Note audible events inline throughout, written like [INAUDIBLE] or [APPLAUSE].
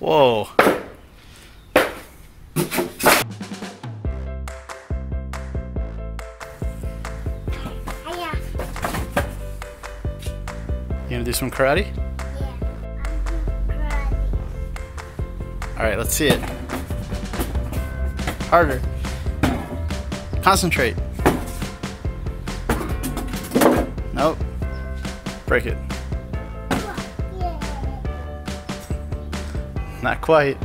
Whoa. You gonna do some karate? Yeah. I'm karate. Alright, let's see it. Harder. Concentrate. Nope. Break it. Not quite.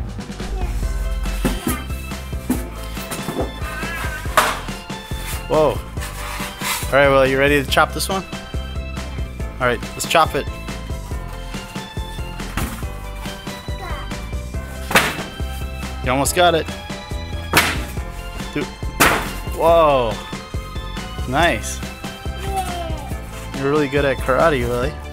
Whoa. Alright, well, you ready to chop this one? Alright, let's chop it. You almost got it. Whoa. Nice. You're really good at karate, Lily. Yeah.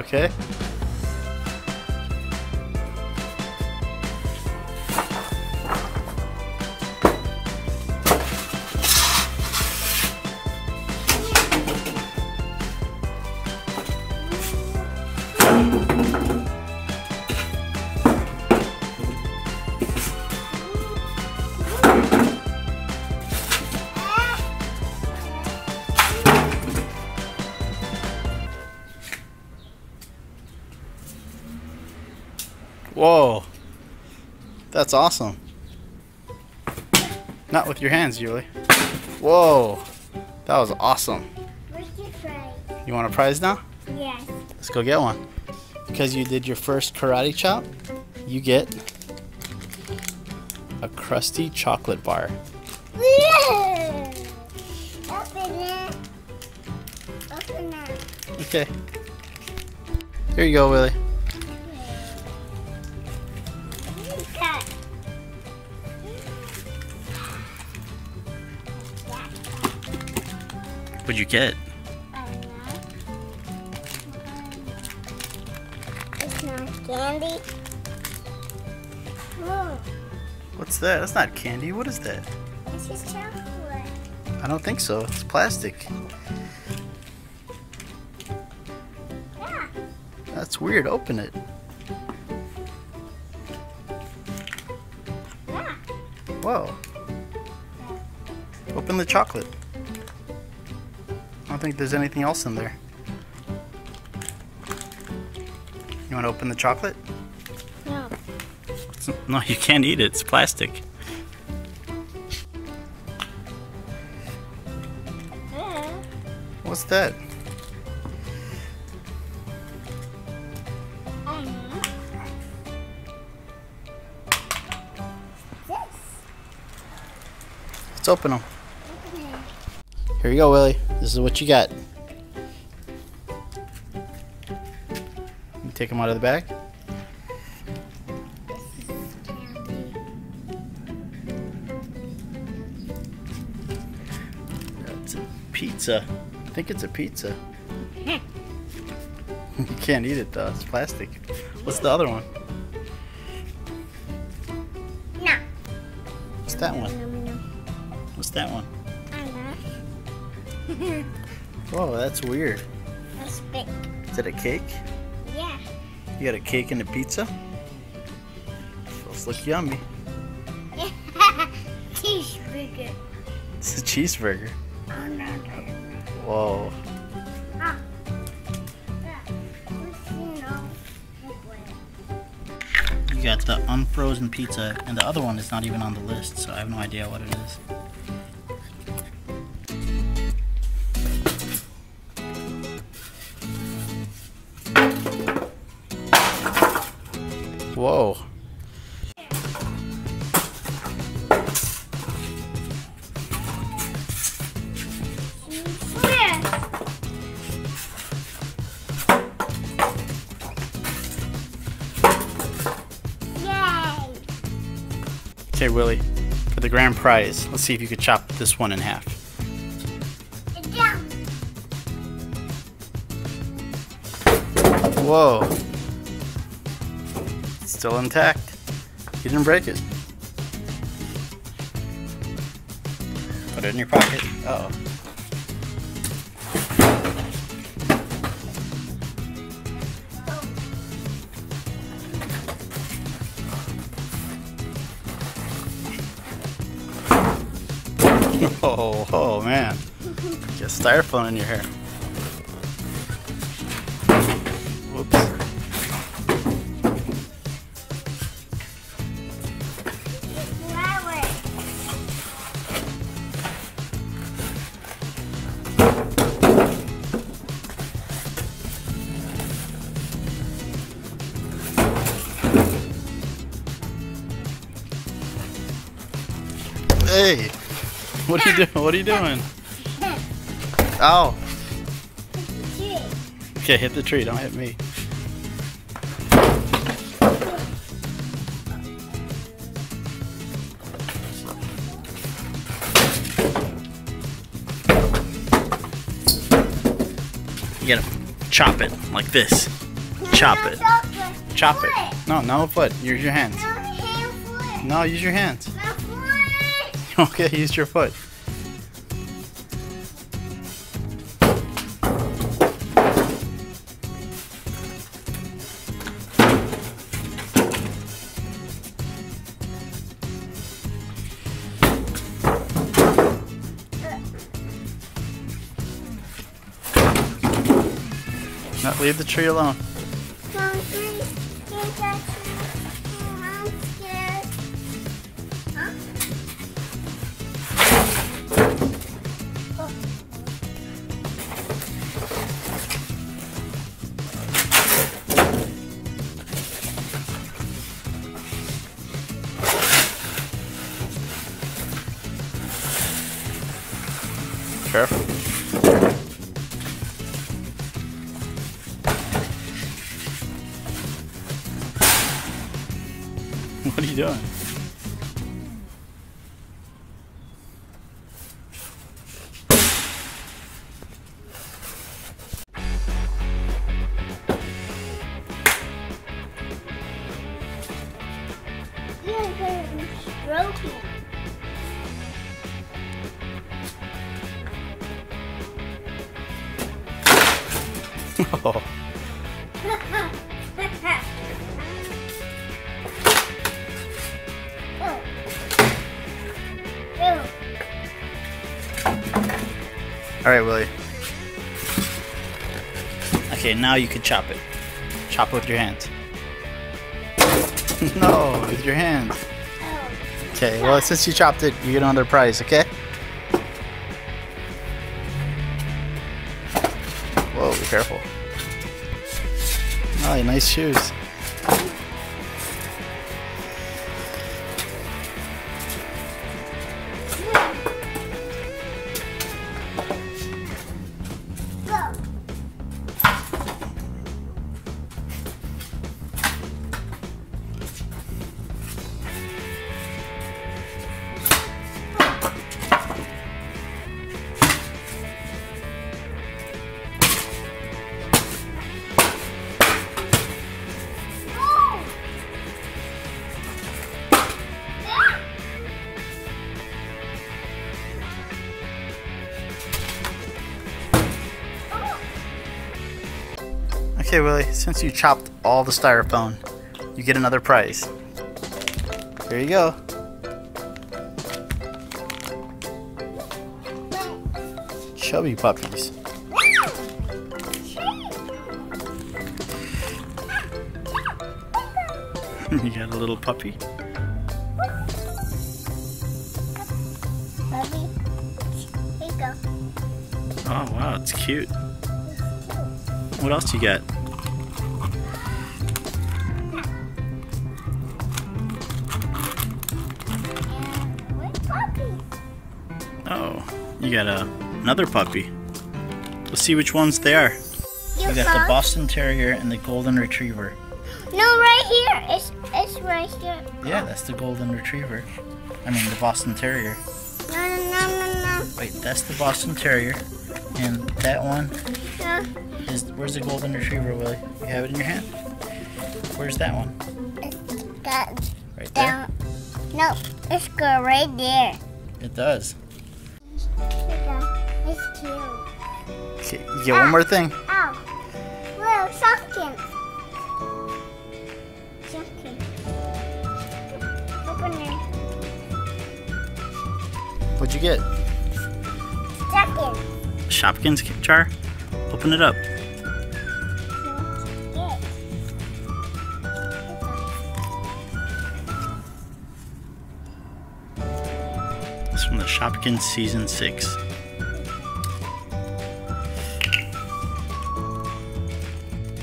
Okay? Whoa. That's awesome. Not with your hands, Julie. Whoa. That was awesome. Where's your fry? You want a prize now? Yes. Let's go get one. Because you did your first karate chop, you get a crusty chocolate bar. Yeah. Open it. Open it. Okay. Here you go, Willy. What'd you get? It's not candy. What's that? That's not candy. What is that? this is chocolate. I don't think so. It's plastic. Yeah. That's weird. Open it. Yeah. Whoa. Open the chocolate. I don't think there's anything else in there. You want to open the chocolate? No. It's- No, you can't eat it. It's plastic. Yeah. What's that? Mm-hmm. This. Let's open them. Here you go, Willy. This is what you got. You take them out of the bag. Candy. That's a pizza. I think it's a pizza. Hmm. you can't eat it though. It's plastic. What's the other one? No. What's that one? What's that one? [LAUGHS] Whoa, that's weird. That's big. Is it a cake? Yeah. You got a cake and a pizza? Those look yummy. [LAUGHS] Cheeseburger. It's a cheeseburger. Oh. Whoa. Ah. Yeah. What's, you know, liquid? You got the unfrozen pizza, and the other one is not even on the list, so I have no idea what it is. Okay, Willy, for the grand prize, let's see if you could chop this one in half. Whoa. Still intact. You didn't break it. Put it in your pocket. Uh oh. [LAUGHS] Oh, oh man. Get styrofoam in your hair. Hey, what are you doing? What are you doing? Ow. Okay, hit the tree. Don't hit me. You gotta chop it like this. Chop it. Chop it. Foot. No, no foot. Use your hands. No hand foot. No, use your hands. [LAUGHS] Okay, use your foot. Not leave the tree alone. Careful. What are you doing? Oh. [LAUGHS] All right, Willy. Okay, now you can chop it. Chop it with your hands. [LAUGHS] no, with your hands. Okay, well, since you chopped it, you get another prize, okay? Whoa, be careful. Oh, nice shoes. Okay, Willy, since you chopped all the styrofoam, you get another prize. There you go. Chubby puppies. [LAUGHS] you got a little puppy. Buddy, here you go. Oh, wow, it's cute. What else do you got? Oh, you got a, another puppy. Let's see which ones they are. You We got the Boston Terrier and the Golden Retriever. No, right here. It's it's right here. Yeah, that's the golden retriever. I mean, the Boston Terrier. No, no, no, no, no. Wait, that's the Boston Terrier. And that one no. is. Where's the golden retriever, Willy? You have it in your hand? Where's that one? It's got Right there? down. No, it's go right there. It does. Okay, you get one more thing. Oh, oh. Ow. Something. Something. Open it. What'd you get? Something. Shopkins jar? Open it up. It's from the Shopkins Season 6.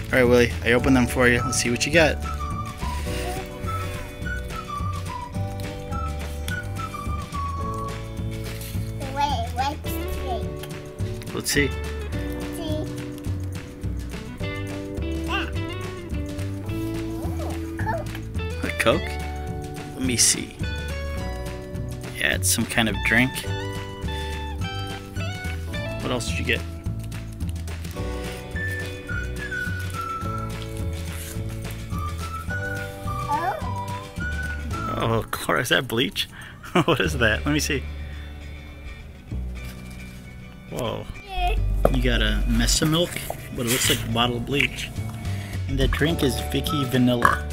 Alright, Willy, I opened them for you. Let's see what you got. The way it wipes straight. Let's see. See? That. Ooh, Coke. A Coke? Let me see. Yeah, it's some kind of drink. What else did you get? Oh, Cora, is that bleach? [LAUGHS] what is that? Let me see. Whoa. You got a Melissa Milk, but it looks like a bottle of bleach. And the drink is Vicki Vanilla.